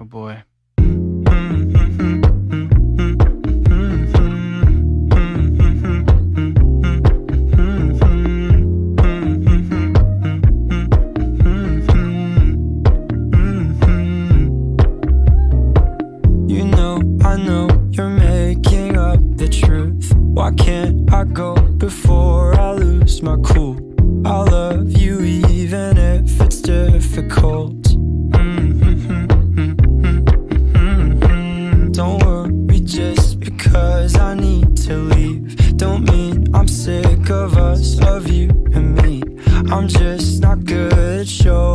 Oh boy. You know, I know you're making up the truth. Why can't I go before I lose my cool? I love mean I'm sick of us, of you and me. I'm just not good at showing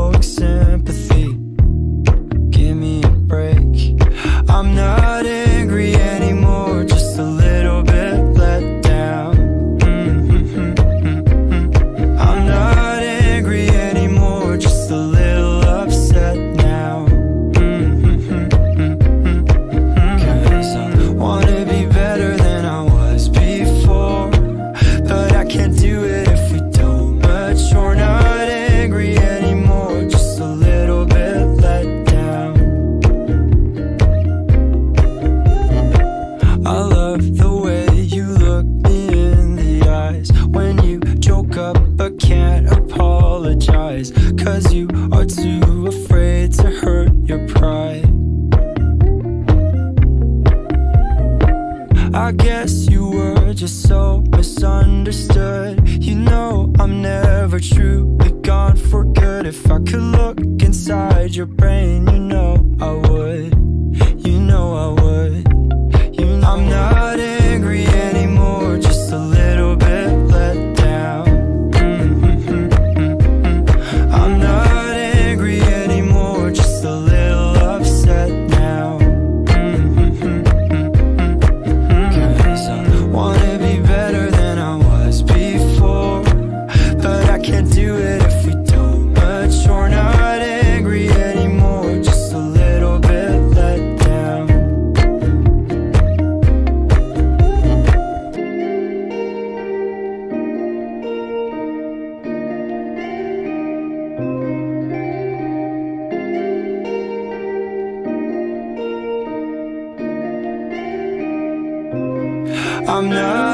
but can't apologize. Cause you are too afraid to hurt your pride. I guess you were just so misunderstood. You know, I'm never truly gone for good. If I could look inside your brain, you know. if we do We're not angry anymore. Just a little bit let down. I'm not